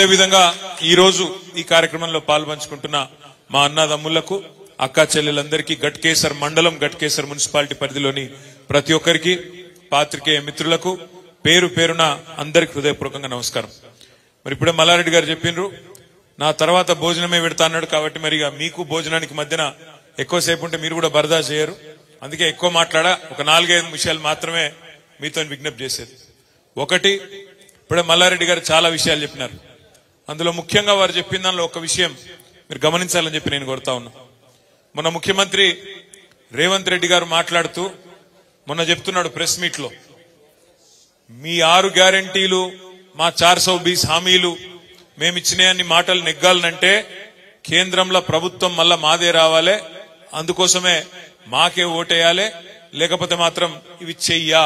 అదేవిధంగా ఈరోజు ఈ కార్యక్రమంలో పాల్పంచుకుంటున్న మా అన్నదమ్ములకు అక్కా చెల్లెలందరికీ గట్కేసర్ మండలం గట్కేసర్ మున్సిపాలిటీ పరిధిలోని ప్రతి ఒక్కరికి పాత్రికేయ మిత్రులకు పేరు పేరున అందరికి హృదయపూర్వకంగా నమస్కారం. మరి ఇప్పుడే మల్లారెడ్డి గారు చెప్పిండ్రు నా తర్వాత భోజనమే పెడతా అన్నాడు కాబట్టి మరి ఇక మీకు భోజనానికి మధ్యన ఎక్కువసేపు ఉంటే మీరు కూడా బరదా చేయరు. అందుకే ఎక్కువ మాట్లాడా ఒక నాలుగైదు విషయాలు మాత్రమే మీతో విజ్ఞప్తి చేసేది. ఒకటి ఇప్పుడే మల్లారెడ్డి గారు చాలా విషయాలు చెప్పినారు. అందులో ముఖ్యంగా వారు చెప్పిన దానిలో ఒక విషయం మీరు గమనించాలని చెప్పి నేను కోరుతా ఉన్నా. మొన్న ముఖ్యమంత్రి రేవంత్ రెడ్డి గారు మాట్లాడుతూ మొన్న చెప్తున్నాడు ప్రెస్ మీట్లో మీ ఆరు గ్యారంటీలు మా చార్ సౌ బీస్ హామీలు మేమిచ్చినాయన్ని మాటలు నెగ్గాలనంటే కేంద్రంలో ప్రభుత్వం మళ్ళా మాదే రావాలి అందుకోసమే మాకే ఓటేయాలి లేకపోతే మాత్రం ఇవి చెయ్యా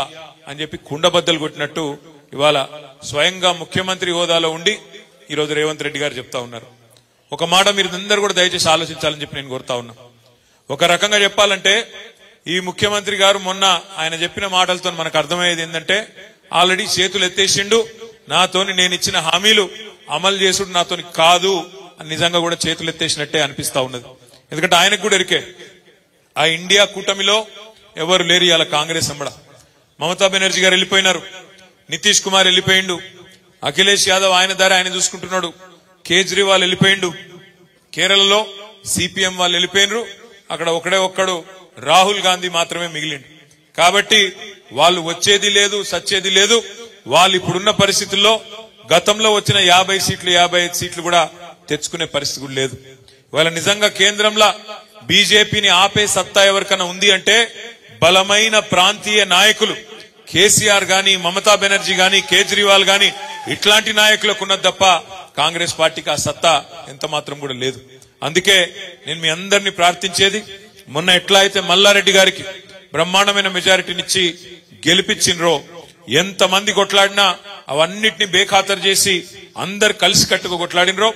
అని చెప్పి కుండబద్దలు కొట్టినట్టు ఇవాళ స్వయంగా ముఖ్యమంత్రి హోదాలో ఉండి ఈరోజు రేవంత్ రెడ్డి గారు చెప్తా ఉన్నారు. ఒక మాట మీరు అందరూ కూడా దయచేసి ఆలోచించాలని చెప్పి నేను కోరుతా ఉన్నా. ఒక రకంగా చెప్పాలంటే ఈ ముఖ్యమంత్రి గారు మొన్న ఆయన చెప్పిన మాటలతో మనకు అర్థమయ్యేది ఏంటంటే ఆల్రెడీ చేతులు ఎత్తేసిండు నాతోని నేను ఇచ్చిన హామీలు అమలు చేసుడు నాతోని కాదు అని నిజంగా కూడా చేతులు ఎత్తేసినట్టే అనిపిస్తా ఉన్నది. ఎందుకంటే ఆయనకు కూడా ఎరికే. ఆ ఇండియా కూటమిలో ఎవరు లేరు ఇవాళ కాంగ్రెస్ అమ్మడ మమతా బెనర్జీ గారు వెళ్ళిపోయినారు. నితీష్ కుమార్ వెళ్ళిపోయిండు. అఖిలేష్ యాదవ్ ఆయన దారి ఆయన చూసుకుంటున్నాడు. కేజ్రీవాల్ వెళ్ళిపోయిండు. కేరళలో సిపిఎం వాళ్ళు వెళ్ళిపోయినరు. అక్కడ ఒకడే ఒక్కడు రాహుల్ గాంధీ మాత్రమే మిగిలిండు. కాబట్టి వాళ్ళు వచ్చేది లేదు సచ్చేది లేదు. వాళ్ళు ఇప్పుడున్న పరిస్థితుల్లో గతంలో వచ్చిన యాభై సీట్లు యాభై ఐదు సీట్లు కూడా తెచ్చుకునే పరిస్థితి కూడా లేదు. ఇవాళ నిజంగా కేంద్రంలో బీజేపీని ఆపే సత్తా ఎవరికైనా ఉంది అంటే బలమైన ప్రాంతీయ నాయకులు కేసీఆర్ గాని మమతా బెనర్జీ గాని కేజ్రీవాల్ గాని ఇట్లాంటి నాయకులకు ఉన్నది తప్ప కాంగ్రెస్ పార్టీకి ఆ సత్తా ఎంత మాత్రం కూడా లేదు. అందుకే నేను మీ అందరినీ ప్రార్థించేది మొన్న ఎట్లా అయితే మల్లారెడ్డి గారికి బ్రహ్మాండమైన మెజారిటీనిచ్చి గెలిపించినరో ఎంత మంది కొట్లాడినా అవన్నిటిని బేఖాతరు చేసి అందరు కలిసి కట్టుకు కొట్లాడినరో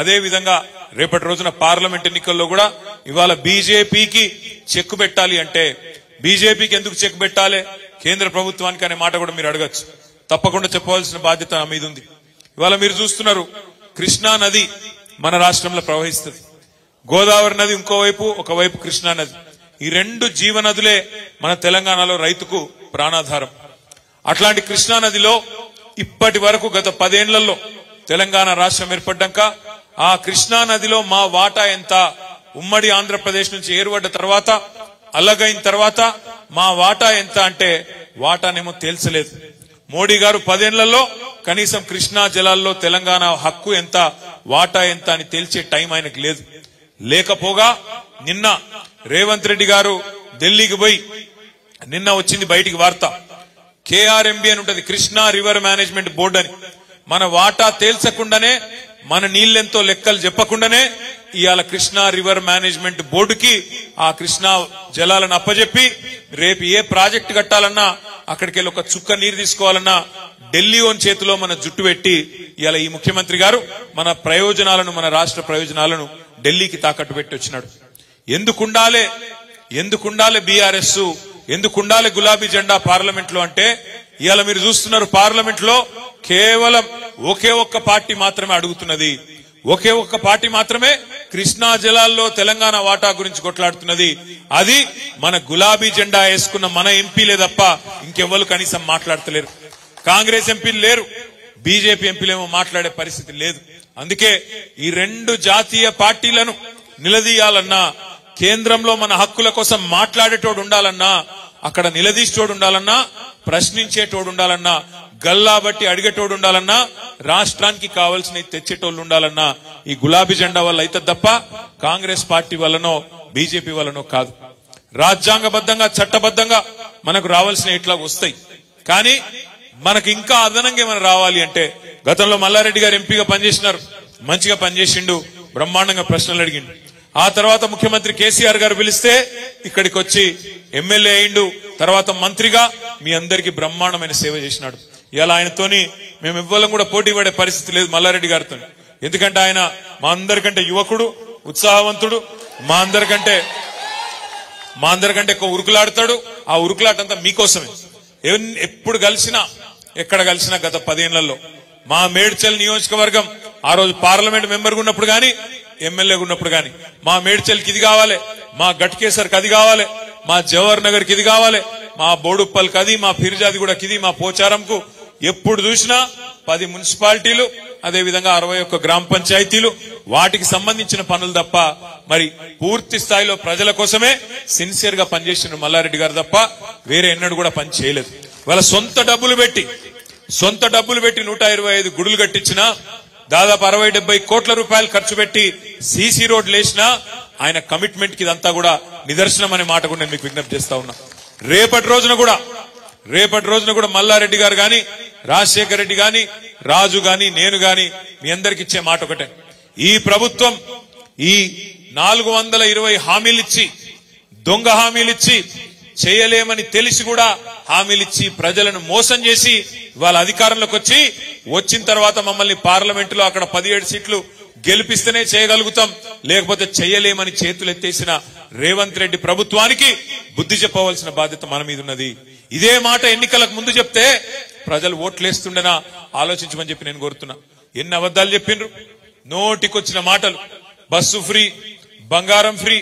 అదే విధంగా రేపటి రోజున పార్లమెంట్ ఎన్నికల్లో కూడా ఇవాళ బీజేపీకి చెక్కు పెట్టాలి అంటే బీజేపీకి ఎందుకు చెక్ పెట్టాలి? కేంద్ర ప్రభుత్వానికి అనే మాట కూడా మీరు అడగచ్చు. తప్పకుండా చెప్పవలసిన బాధ్యత మీద ఉంది. ఇవాళ మీరు చూస్తున్నారు కృష్ణా నది మన రాష్ట్రంలో ప్రవహిస్తుంది. గోదావరి నది ఇంకోవైపు ఒకవైపు కృష్ణా నది. ఈ రెండు జీవనదులే మన తెలంగాణలో రైతుకు ప్రాణాధారం. అట్లాంటి కృష్ణా నదిలో ఇప్పటి వరకు గత పదేళ్ళలో తెలంగాణ రాష్ట్రం ఏర్పడ్డాక ఆ కృష్ణా నదిలో మా వాటా ఎంత? ఉమ్మడి ఆంధ్రప్రదేశ్ నుంచి ఏర్పడ్డ తర్వాత అల్లగైన తర్వాత మా వాటా ఎంత అంటే వాటానేమో తేల్చలేదు. మోడీ గారు పదేళ్ళలో కనీసం కృష్ణా జలాల్లో తెలంగాణ హక్కు ఎంత వాటా ఎంత అని తేల్చే టైం ఆయనకు లేదు. లేకపోగా నిన్న రేవంత్ రెడ్డి గారు ఢిల్లీకి పోయి నిన్న వచ్చింది బయటికి వార్త. కేఆర్ఎంబి అని ఉంటది కృష్ణా రివర్ మేనేజ్మెంట్ బోర్డు అని. మన వాటా తేల్చకుండానే మన నీళ్ళెంతో లెక్కలు చెప్పకుండానే ఇవాళ కృష్ణా రివర్ మేనేజ్మెంట్ బోర్డుకి ఆ కృష్ణా జలాలను అప్పజెప్పి రేపు ఏ ప్రాజెక్ట్ కట్టాలన్నా అక్కడికి వెళ్ళి ఒక చుక్క నీరు తీసుకోవాలన్నా ఢిల్లీ ఓన్ చేతిలో మన జుట్టు పెట్టి ఇలా ఈ ముఖ్యమంత్రి గారు మన ప్రయోజనాలను మన రాష్ట్ర ప్రయోజనాలను ఢిల్లీకి తాకట్టు పెట్టి వచ్చినాడు. ఎందుకుండాలే ఎందుకుండాలే బీఆర్ఎస్ ఎందుకుండాలే గులాబీ జెండా పార్లమెంట్లో అంటే ఇవాళ మీరు చూస్తున్నారు పార్లమెంట్లో కేవలం ఒకే ఒక్క పార్టీ మాత్రమే అడుగుతున్నది ఒకే ఒక్క పార్టీ మాత్రమే కృష్ణా జలాల్లో తెలంగాణ వాటా గురించి కొట్లాడుతున్నది. అది మన గులాబీ జెండా వేసుకున్న మన ఎంపీలే తప్ప ఇంకెవ్వరు కనీసం మాట్లాడతలేరు. కాంగ్రెస్ ఎంపీలు లేరు. బీజేపీ ఎంపీలేమో మాట్లాడే పరిస్థితి లేదు. అందుకే ఈ రెండు జాతీయ పార్టీలను నిలదీయాలన్నా కేంద్రంలో మన హక్కుల కోసం మాట్లాడేటోడు ఉండాలన్నా అక్కడ నిలదీసేటోడు ఉండాలన్నా ప్రశ్నించేటోడు ఉండాలన్నా గల్లా బట్టి అడిగేటోడు ఉండాలన్నా రాష్ట్రానికి కావాల్సిన తెచ్చేటోళ్ళు ఉండాలన్నా ఈ గులాబీ జెండా వల్ల అయితే తప్ప కాంగ్రెస్ పార్టీ వల్లనో బీజేపీ వల్లనో కాదు. రాజ్యాంగబద్ధంగా చట్టబద్ధంగా మనకు రావాల్సిన ఇట్లా వస్తాయి. కానీ మనకి ఇంకా అదనంగా ఏమైనా రావాలి అంటే గతంలో మల్లారెడ్డి గారు ఎంపీగా పనిచేసినారు మంచిగా పనిచేసిండు బ్రహ్మాండంగా ప్రశ్నలు అడిగిండు. ఆ తర్వాత ముఖ్యమంత్రి కేసీఆర్ గారు పిలిస్తే ఇక్కడికి వచ్చి ఎమ్మెల్యే అయిండు తర్వాత మంత్రిగా మీ అందరికీ బ్రహ్మాండమైన సేవ చేసినాడు. ఇలా ఆయనతోని మేము ఇవ్వాలని కూడా పోటీ పడే పరిస్థితి లేదు మల్లారెడ్డి గారితో ఎందుకంటే ఆయన మా అందరికంటే యువకుడు ఉత్సాహవంతుడు మా అందరికంటే మా అందరికంటే ఎక్కువ ఉరుకులాడతాడు. ఆ ఉరుకులాటంతా మీకోసమే. ఎప్పుడు కలిసినా ఎక్కడ కలిసినా గత పదేళ్ళలో మా మేడ్చల్ నియోజకవర్గం ఆ రోజు పార్లమెంట్ మెంబర్ ఉన్నప్పుడు గాని ఎమ్మెల్యే ఉన్నప్పుడు గాని మా మేడ్చల్కి ఇది కావాలి మా గట్కేసర్కి అది కావాలి మా జవహర్ నగర్కి ఇది కావాలి మా బోడుప్పల్కి అది మా ఫిర్జాది కూడా ఇది మా పోచారంకు ఎప్పుడు చూసినా పది మున్సిపాలిటీలు అదేవిధంగా అరవై ఒక్క గ్రామ పంచాయతీలు వాటికి సంబంధించిన పనులు తప్ప మరి పూర్తి స్థాయిలో ప్రజల కోసమే సిన్సియర్గా పనిచేసిన మల్లారెడ్డి గారు తప్ప వేరే ఎన్నడూ కూడా పని చేయలేదు. వాళ్ళ సొంత డబ్బులు పెట్టి సొంత డబ్బులు పెట్టి నూట ఇరవై ఐదు గుడులు కట్టించిన దాదాపు అరవై డెబ్బై కోట్ల రూపాయలు ఖర్చు పెట్టి సీసీ రోడ్ లేచినా ఆయన కమిట్మెంట్కి ఇదంతా కూడా నిదర్శనం అనే మాట కూడా నేను మీకు విజ్ఞప్తి చేస్తా ఉన్నా. రేపటి రోజున కూడా రేపటి రోజున కూడా మల్లారెడ్డి గారు గాని రాజశేఖర రెడ్డి గాని రాజు గాని నేను గాని మీ అందరికి ఇచ్చే మాట ఒకటే. ఈ ప్రభుత్వం ఈ నాలుగు వందల ఇరవై హామీలిచ్చి దొంగ హామీలిచ్చి చేయలేమని తెలిసి కూడా హామీలిచ్చి ప్రజలను మోసం చేసి వాళ్ళ అధికారంలోకి వచ్చి వచ్చిన తర్వాత మమ్మల్ని పార్లమెంటులో అక్కడ పదిహేడు సీట్లు గెలిపిస్తేనే చేయగలుగుతాం లేకపోతే చేయలేమని చేతులు ఎత్తేసిన రేవంత్ రెడ్డి ప్రభుత్వానికి బుద్ధి చెప్పవలసిన బాధ్యత మన మీద ఉన్నది. ఇదే మాట ఎన్నికలకు ముందు చెప్తే ప్రజలు ఓట్లేస్తుండేనా? ఆలోచించమని చెప్పి నేను కోరుతున్నా. ఎన్ని అబద్ధాలు చెప్పిండ్రు? నోటికొచ్చిన మాటలు. బస్సు ఫ్రీ బంగారం ఫ్రీ.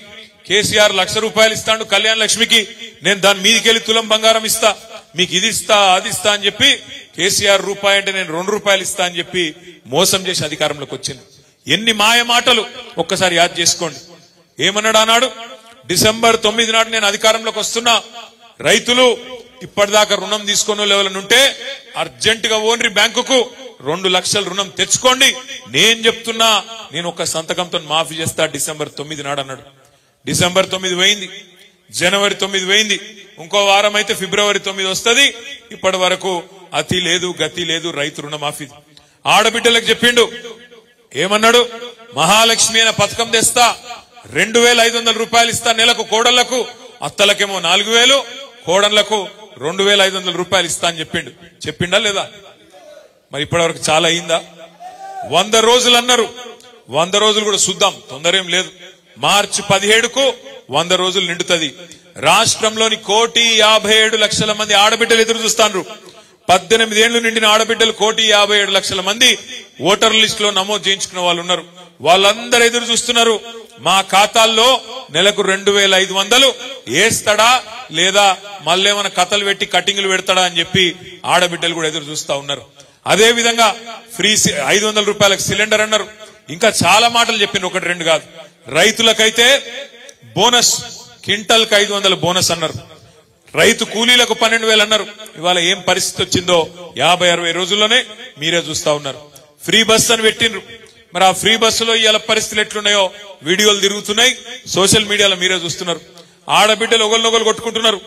కేసీఆర్ లక్ష రూపాయలు ఇస్తాడు కళ్యాణ లక్ష్మికి. నేను దాని మీదకెళ్ళి తులం బంగారం ఇస్తా. మీకు ఇది ఇస్తా అది ఇస్తా అని చెప్పి కేసీఆర్ రూపాయి అంటే నేను రెండు రూపాయలు ఇస్తా అని చెప్పి మోసం చేసి అధికారంలోకి వచ్చింది. ఎన్ని మాయ మాటలు? ఒక్కసారి యాద్ చేసుకోండి. ఏమన్నాడు అన్నాడు డిసెంబర్ తొమ్మిది నాడు నేను అధికారంలోకి వస్తున్నా. రైతులు ఇప్పటిదాకా రుణం తీసుకున్న లెవెల్ ఉంటే అర్జెంట్గా ఓన్రి బ్యాంకుకు రెండు లక్షల రుణం తెచ్చుకోండి. నేను చెప్తున్నా నేను ఒక సంతకంతో మాఫీ చేస్తా. డిసెంబర్ తొమ్మిది నాడు అన్నాడు. డిసెంబర్ తొమ్మిది పోయింది. జనవరి తొమ్మిది పోయింది. ఇంకో వారం అయితే ఫిబ్రవరి తొమ్మిది వస్తుంది. ఇప్పటి వరకు అతి లేదు గతి లేదు రైతు రుణమాఫీ. ఆడబిడ్డలకు చెప్పిండు. ఏమన్నాడు? మహాలక్ష్మి అనే పథకం తెస్తా. రెండు వేల ఐదు వందల రూపాయలు ఇస్తా నెలకు కోడళ్ళకు. అత్తలకేమో నాలుగు వేలు. కోడళ్ళకు రెండు వేల ఐదు వందల రూపాయలు ఇస్తా అని చెప్పిండు. చెప్పిండా లేదా? మరి ఇప్పటివరకు చాలా అయిందా? వంద రోజులు అన్నారు. వంద రోజులు కూడా చూద్దాం. తొందర ఏం లేదు. మార్చి పదిహేడుకు వంద రోజులు నిండుతుంది. రాష్ట్రంలోని కోటి యాభై ఏడు లక్షల మంది ఆడబిడ్డలు ఎదురు చూస్తాను పద్దెనిమిది ఏళ్ళు నిండిన ఆడబిడ్డలు కోటి యాభై ఏడు లక్షల మంది ఓటర్ లిస్ట్లో నమోదు చేయించుకున్న వాళ్ళు ఉన్నారు. వాళ్ళందరూ ఎదురు చూస్తున్నారు. మా ఖాతాల్లో నెలకు రెండు వేల ఐదు వందలు వేస్తాడా లేదా మళ్ళేమైనా కథలు పెట్టి కటింగ్లు పెడతాడా అని చెప్పి ఆడబిడ్డలు కూడా ఎదురు చూస్తా ఉన్నారు. అదే విధంగా ఫ్రీ సి- ఐదు వందల రూపాయలకు సిలిండర్ అన్నారు. ఇంకా చాలా మాటలు చెప్పింది ఒకటి రెండు కాదు. రైతులకైతే బోనస్ క్వింటల్కి ఐదు వందల బోనస్ అన్నారు. రైతు కూలీలకు పన్నెండు వేలు అన్నారు. ఇవాళ ఏం పరిస్థితి వచ్చిందో యాభై అరవై రోజుల్లోనే మీరే చూస్తా ఉన్నారు. ఫ్రీ బస్ అని పెట్టిండ్రు. మరి ఆ ఫ్రీ బస్సులో ఇవాళ పరిస్థితులు ఎట్లున్నాయో వీడియోలు తిరుగుతున్నాయి. సోషల్ మీడియాలో మీరే చూస్తున్నారు. ఆడబిడ్డలు ఒకరినొకరు కొట్టుకుంటున్నారు.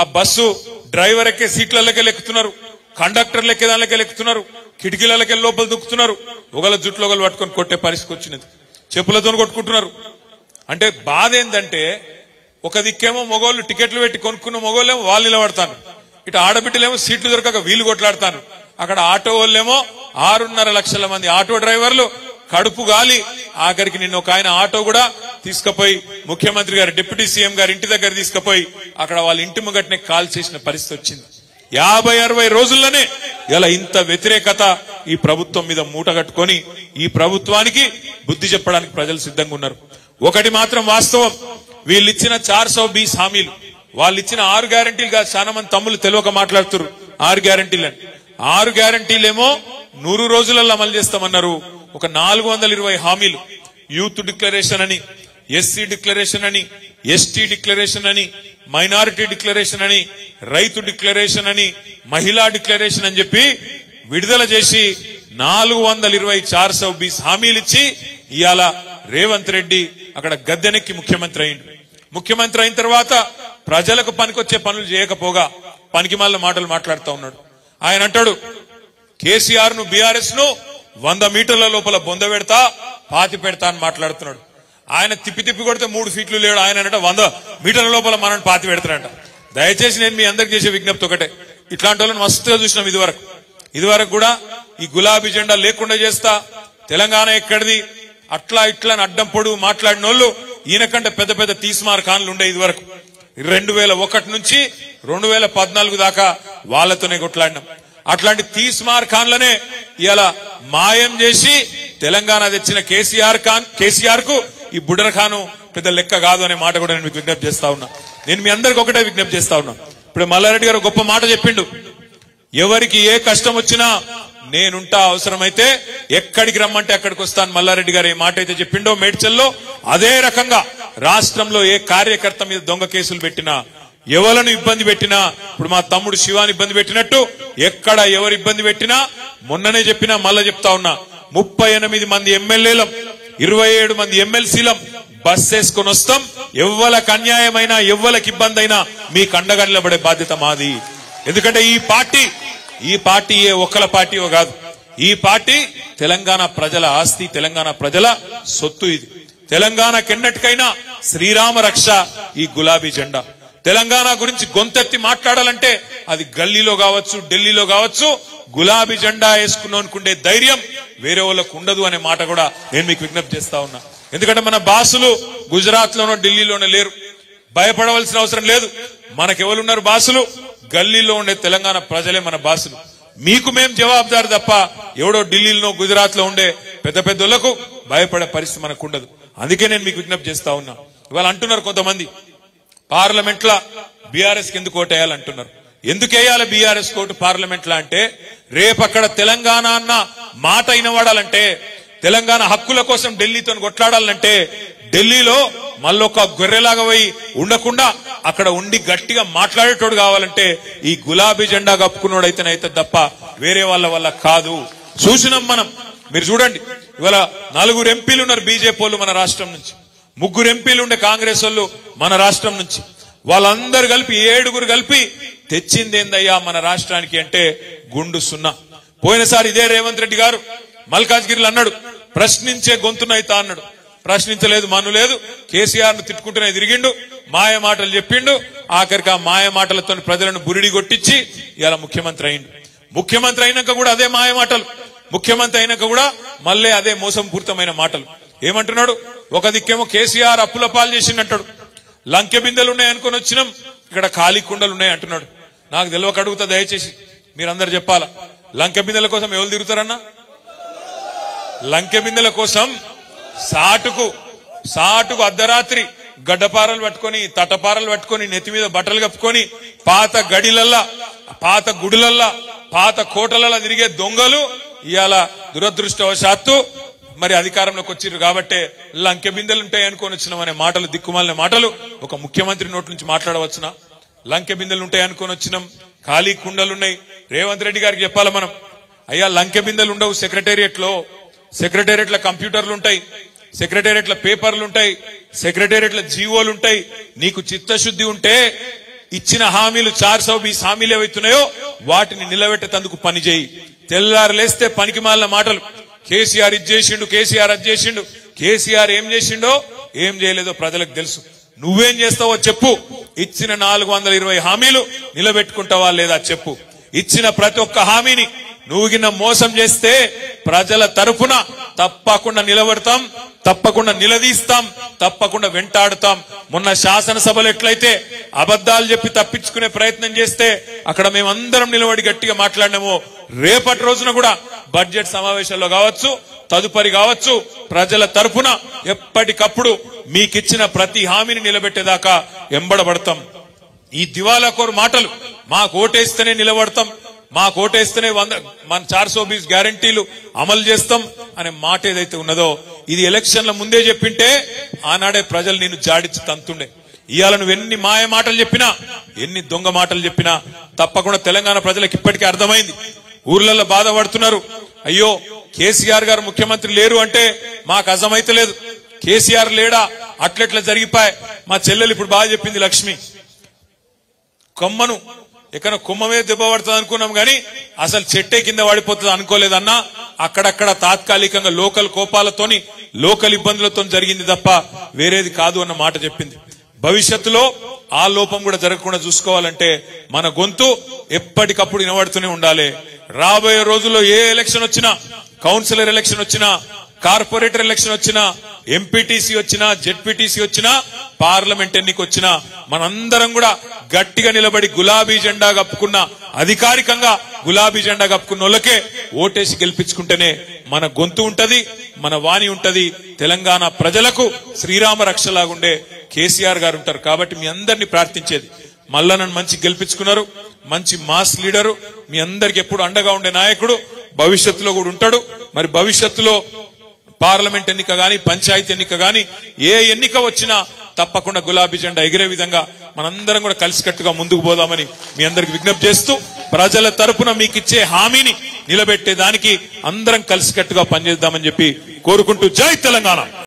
ఆ బస్సు డ్రైవర్ ఎక్కే సీట్లకే లెక్కుతున్నారు. కండక్టర్లు ఎక్కే దానికే ఎక్కుతున్నారు కిటికీలకే లోపల దుక్కుతున్నారు. ఒకళ్ళ జుట్లు ఒకళ్ళు పట్టుకొని కొట్టే పరిస్థితి వచ్చినది చెప్పులతో కొట్టుకుంటున్నారు. అంటే బాధ ఏంటంటే ఒక దిక్కేమో మొగోళ్ళు టికెట్లు పెట్టి కొనుక్కున్న మొగోళ్ళేమో వాళ్ళు నిలబడతాను ఇటు ఆడబిడ్డలేమో సీట్లు దొరకక వీలు కొట్లాడతాను అక్కడ ఆటో వాళ్ళేమో ఆరున్నర లక్షల మంది ఆటో డ్రైవర్లు కడుపు గాలి. ఆఖరికి నిన్న ఒక ఆయన ఆటో కూడా తీసుకుపోయి ముఖ్యమంత్రి గారు డిప్యూటీ సీఎం గారి ఇంటి దగ్గర తీసుకుపోయి అక్కడ వాళ్ళ ఇంటి ముంగటనే కాల్ చేసిన పరిస్థితి వచ్చింది. యాభై అరవై రోజుల్లోనే ఇలా ఇంత వ్యతిరేకత ఈ ప్రభుత్వం మీద మూట కట్టుకొని ఈ ప్రభుత్వానికి బుద్ధి చెప్పడానికి ప్రజలు సిద్ధంగా ఉన్నారు. ఒకటి మాత్రం వాస్తవం. వీళ్ళు ఇచ్చిన చార్ సో బీస్ హామీలు. వాళ్ళు ఇచ్చిన ఆరు గ్యారంటీలు కాదు చాలా మంది తమ్ముళ్ళు తెలియక మాట్లాడుతున్నారు ఆరు గ్యారంటీలని ఆరు గ్యారంటీలేమో నూరు రోజులలో అమలు చేస్తామన్నారు. ఒక నాలుగు వందల ఇరవై హామీలు. యూత్ డిక్లరేషన్ అని ఎస్సీ డిక్లరేషన్ అని ఎస్టీ డిక్లరేషన్ అని మైనారిటీ డిక్లరేషన్ అని రైతు డిక్లరేషన్ అని మహిళా డిక్లరేషన్ అని చెప్పి విడుదల చేసి నాలుగు వందల ఇరవై చార్ సౌ బీస్ హామీలు ఇచ్చి ఇవాళ రేవంత్ రెడ్డి అక్కడ గద్దెనెక్కి ముఖ్యమంత్రి అయింది ముఖ్యమంత్రి అయిన తర్వాత ప్రజలకు పనికొచ్చే పనులు చేయకపోగా పనికి మాటలు మాట్లాడుతూ ఉన్నాడు. ఆయన అంటాడు కేసీఆర్ను బీఆర్ఎస్ను వంద మీటర్ల లోపల బొంద పెడతా పాతి పెడతా అని మాట్లాడుతున్నాడు. ఆయన తిప్పి తిప్పి కొడితే మూడు సీట్లు లేడు. ఆయన అంటే వంద మీటర్ల లోపల మనం పాతి పెడతాడంట దయచేసి నేను మీ అందరికి చేసే విజ్ఞప్తి ఒకటే. ఇట్లాంటి వాళ్ళని మస్తుగా చూసినాం ఇదివరకు. ఇదివరకు కూడా ఈ గులాబీ జెండా లేకుండా చేస్తా తెలంగాణ ఎక్కడిది? అట్లా ఇట్లా అని అడ్డం పొడుగు మాట్లాడిన వాళ్ళు ఈయనకంటే పెద్ద పెద్ద తీస్మార్ ఖాన్లు ఉండే ఇదివరకు. రెండు వేల ఒకటి నుంచి రెండు వేల పద్నాలుగు దాకా వాళ్ళతోనే కొట్లాడినాం. అట్లాంటి తీస్మార్ ఖాన్లనే ఇలా మాయం చేసి తెలంగాణ తెచ్చిన కేసీఆర్ ఖాన్ కేసీఆర్కు ఈ బుడర్ ఖాను పెద్ద లెక్క కాదు అనే మాట కూడా నేను మీకు విజ్ఞప్తి చేస్తా ఉన్నా. నేను మీ అందరికి ఒకటే విజ్ఞప్తి చేస్తా ఉన్నా. ఇప్పుడు మల్లారెడ్డి గారు గొప్ప మాట చెప్పిండు. ఎవరికి ఏ కష్టం వచ్చినా నేనుంటా అవసరమైతే ఎక్కడికి రమ్మంటే అక్కడికి వస్తాను మల్లారెడ్డి గారు ఏ మాట అయితే చెప్పిండో మేడ్చల్లో అదే రకంగా రాష్ట్రంలో ఏ కార్యకర్త మీద దొంగ కేసులు పెట్టినా ఎవలను ఇబ్బంది పెట్టినా ఇప్పుడు మా తమ్ముడు శివాని ఇబ్బంది పెట్టినట్టు ఎక్కడ ఎవరు ఇబ్బంది పెట్టినా మొన్ననే చెప్పినా మళ్ళా చెప్తా ఉన్నా ముప్పై ఎనిమిది మంది ఎమ్మెల్యేలం ఇరవై ఏడు మంది ఎమ్మెల్సీలం బస్ వేసుకుని వస్తాం ఎవ్వలకు అన్యాయమైనా ఎవ్వలకు ఇబ్బంది అయినా మీ కండగా నిలబడే బాధ్యత మాది. ఎందుకంటే ఈ పార్టీ ఈ పార్టీ ఏ ఒక్కల పార్టీ కాదు. ఈ పార్టీ తెలంగాణ ప్రజల ఆస్తి తెలంగాణ ప్రజల సొత్తు ఇది. తెలంగాణ కెన్నటికైనా శ్రీరామ రక్ష ఈ గులాబీ జెండా. తెలంగాణ గురించి గొంతెత్తి మాట్లాడాలంటే అది గల్లీలో కావచ్చు ఢిల్లీలో కావచ్చు గులాబీ జెండా వేసుకున్నాం అనుకుండే ధైర్యం వేరే వాళ్ళకు ఉండదు అనే మాట కూడా నేను మీకు విజ్ఞప్తి చేస్తా ఉన్నా. ఎందుకంటే మన బాసులు గుజరాత్ లోనో ఢిల్లీలోనో లేరు. భయపడవలసిన అవసరం లేదు. మనకెవరున్నారు బాసులు? గల్లీలో ఉండే తెలంగాణ ప్రజలే మన బాసులు. మీకు మేం జవాబుదారు తప్ప ఎవడో ఢిల్లీలో గుజరాత్లో ఉండే పెద్ద పెద్దలకు భయపడే పరిస్థితి మనకు ఉండదు. అందుకే నేను మీకు విజ్ఞప్తి చేస్తా ఉన్నా. ఇవాళ అంటున్నారు కొంతమంది. పార్లమెంట్ లా బీఆర్ఎస్ కింద కోటేయాలి ఎందుకు వేయాలి బీఆర్ఎస్ కోటు పార్లమెంట్ లా అంటే రేపు అక్కడ తెలంగాణ అన్న మాట వినవాడాలంటే తెలంగాణ హక్కుల కోసం ఢిల్లీతో కొట్లాడాలంటే ఢిల్లీలో మళ్ళొక గొర్రెలాగా పోయి ఉండకుండా అక్కడ ఉండి గట్టిగా మాట్లాడేటోడు కావాలంటే ఈ గులాబీ జెండా కప్పుకున్నోడు అయితే తప్ప వేరే వాళ్ళ వల్ల కాదు. చూసినాం మనం. మీరు చూడండి. ఇవాళ నలుగురు ఎంపీలు ఉన్నారు బీజేపీ మన రాష్ట్రం నుంచి. ముగ్గురు ఎంపీలు ఉండే కాంగ్రెస్ వాళ్ళు మన రాష్ట్రం నుంచి. వాళ్ళందరూ కలిపి ఏడుగురు కలిపి తెచ్చింది ఏందయ్యా మన రాష్ట్రానికి అంటే గుండు సున్నా. పోయినసారి ఇదే రేవంత్ రెడ్డి గారు మల్కాజ్గిరిలో అన్నాడు ప్రశ్నించే గొంతునైతా అన్నాడు. ప్రశ్నించలేదు మను లేదు. కేసీఆర్ను తిట్టుకుంటూనే తిరిగిండు మాయ మాటలు చెప్పిండు. ఆఖరికి ఆ మాయ మాటలతో ప్రజలను బురిడి కొట్టించి ఇలా ముఖ్యమంత్రి అయిండు. ముఖ్యమంత్రి అయినాక కూడా అదే మాయ మాటలు. ముఖ్యమంత్రి అయినాక కూడా మళ్ళీ అదే మోసంపూరితమైన మాటలు. ఏమంటున్నాడు? ఒక దిక్కేమో కేసీఆర్ అప్పుల పాలు చేసిండంటాడు. లంకె బిందెలు ఉన్నాయి అనుకుని వచ్చినాం. ఇక్కడ ఖాళీ కుండలు ఉన్నాయి అంటున్నాడు. నాకు తెలియక అడుగుతా దయచేసి మీరందరు చెప్పాలా? లంకె బిందెల కోసం ఎవరు తిరుగుతారన్నా? లంకె బిందెల కోసం సాటుకు సాటుకు అర్ధరాత్రి గడ్డపారలు పట్టుకొని తటపారలు పట్టుకొని నెత్తి మీద బట్టలు కప్పుకొని పాత గడిలల్లా పాత గుడులల్లా పాత కోటలల్లా తిరిగే దొంగలు ఇవాళ దురదృష్టవశాత్తు మరి అధికారంలోకి వచ్చిర్రు కాబట్టే లంకె బిందెలు ఉంటాయి అనుకొని వచ్చినాం అనే మాటలు దిక్కుమాలిన మాటలు. ఒక ముఖ్యమంత్రి నోటి నుంచి మాట్లాడవచ్చునా. లంకె బిందెలు ఉంటాయి అనుకొని వచ్చినాం. ఖాళీ కుండలున్నాయి. రేవంత్ రెడ్డి గారికి చెప్పాలి మనం? అయ్యా లంకె బిందెలు ఉండవు సెక్రటేరియట్లో సెక్రటేరియట్లో కంప్యూటర్లు ఉంటాయి సెక్రటేరియట్లో పేపర్లు ఉంటాయి సెక్రటేరియట్లో జీవోలు ఉంటాయి నీకు చిత్తశుద్ధి ఉంటే ఇచ్చిన హామీలు చార్ సౌ బీస్ హామీలు ఏవైతున్నాయో వాటిని నిలబెట్టేందుకు పని చేయి తెల్లారు లేస్తే పనికి మాలిన మాటలు. కేసీఆర్ ఇది చేసిండు కేసీఆర్ అది చేసిండు. కేసీఆర్ ఏం చేసిండో ఏం చేయలేదో ప్రజలకు తెలుసు. నువ్వేం చేస్తావో చెప్పు. ఇచ్చిన నాలుగు వందల ఇరవై హామీలు నిలబెట్టుకుంటావా లేదా చెప్పు. ఇచ్చిన ప్రతి ఒక్క హామీని నువ్వు మోసం చేస్తే ప్రజల తరఫున తప్పకుండా నిలబడతాం తప్పకుండా నిలదీస్తాం తప్పకుండా వెంటాడుతాం. మొన్న శాసనసభలు ఎట్లయితే అబద్ధాలు చెప్పి తప్పించుకునే ప్రయత్నం చేస్తే అక్కడ మేమందరం నిలబడి గట్టిగా మాట్లాడినాము రేపటి రోజున కూడా బడ్జెట్ సమావేశాల్లో కావచ్చు తదుపరి కావచ్చు ప్రజల తరఫున ఎప్పటికప్పుడు మీకిచ్చిన ప్రతి హామీని నిలబెట్టేదాకా ఎంబడబడతాం. ఈ దివాలా కోరు మాటలు మాకు ఓటేస్తేనే నిలబడతాం. మా కోటేస్తేనే వంద మన చార్సో బీస్ గ్యారంటీలు అమలు చేస్తాం అనే మాట ఏదైతే ఉన్నదో ఇది ఎలక్షన్ల ముందే చెప్పింటే ఆనాడే ప్రజలు నేను జాడించి తంతుండే. ఇవాళ నువ్వు ఎన్ని మాయ మాటలు చెప్పినా ఎన్ని దొంగ మాటలు చెప్పినా తప్పకుండా తెలంగాణ ప్రజలకు ఇప్పటికే అర్థమైంది. ఊర్లలో బాధపడుతున్నారు. అయ్యో కేసీఆర్ గారు ముఖ్యమంత్రి లేరు అంటే మాకు అర్థమైతలేదు కేసీఆర్ లేడా? అట్లెట్లా జరిగిపోయి? మా చెల్లెలు ఇప్పుడు బాగా చెప్పింది లక్ష్మి. కొమ్మను ఎక్కడ కుమ్మమే దెబ్బ పడుతుంది అనుకున్నాం గాని అసలు చెట్టే కింద పడిపోతుంది అనుకోలేదన్నా అక్కడక్కడ తాత్కాలికంగా లోకల్ కోపాలతోని లోకల్ ఇబ్బందులతో జరిగింది తప్ప వేరేది కాదు అన్న మాట చెప్పింది. భవిష్యత్తులో ఆ లోపం కూడా జరగకుండా చూసుకోవాలంటే మన గొంతు ఎప్పటికప్పుడు వినబడుతూనే ఉండాలి. రాబోయే రోజుల్లో ఏ ఎలక్షన్ వచ్చినా కౌన్సిలర్ ఎలక్షన్ వచ్చినా కార్పొరేటర్ ఎలక్షన్ వచ్చినా ఎంపీటీసీ వచ్చినా జెడ్పీటీసీ వచ్చినా పార్లమెంట్ ఎన్నిక వచ్చినా మనందరం కూడా గట్టిగా నిలబడి గులాబీ జెండా కప్పుకున్న అధికారికంగా గులాబీ జెండా కప్పుకున్న వాళ్ళకే ఓటేసి గెలిపించుకుంటేనే మన గొంతు ఉంటది మన వాణి ఉంటది. తెలంగాణ ప్రజలకు శ్రీరామ రక్షలాగుండే కేసీఆర్ గారు ఉంటారు. కాబట్టి మీ అందరినీ ప్రార్థించేది మళ్ళా నన్ను మంచి గెలిపించుకున్నారు మంచి మాస్ లీడరు మీ అందరికి ఎప్పుడు అండగా ఉండే నాయకుడు భవిష్యత్తులో కూడా ఉంటాడు. మరి భవిష్యత్తులో పార్లమెంట్ ఎన్నిక గాని పంచాయతీ ఎన్నిక గాని ఏ ఎన్నిక వచ్చినా తప్పకుండా గులాబీ జెండా ఎగిరే విధంగా మనందరం కూడా కలిసికట్టుగా ముందుకు పోదామని మీ అందరికి విజ్ఞప్తి చేస్తూ ప్రజల తరపున మీకు ఇచ్చే హామీని నిలబెట్టేదానికి అందరం కలిసికట్టుగా పనిచేద్దామని చెప్పి కోరుకుంటూ జై తెలంగాణ.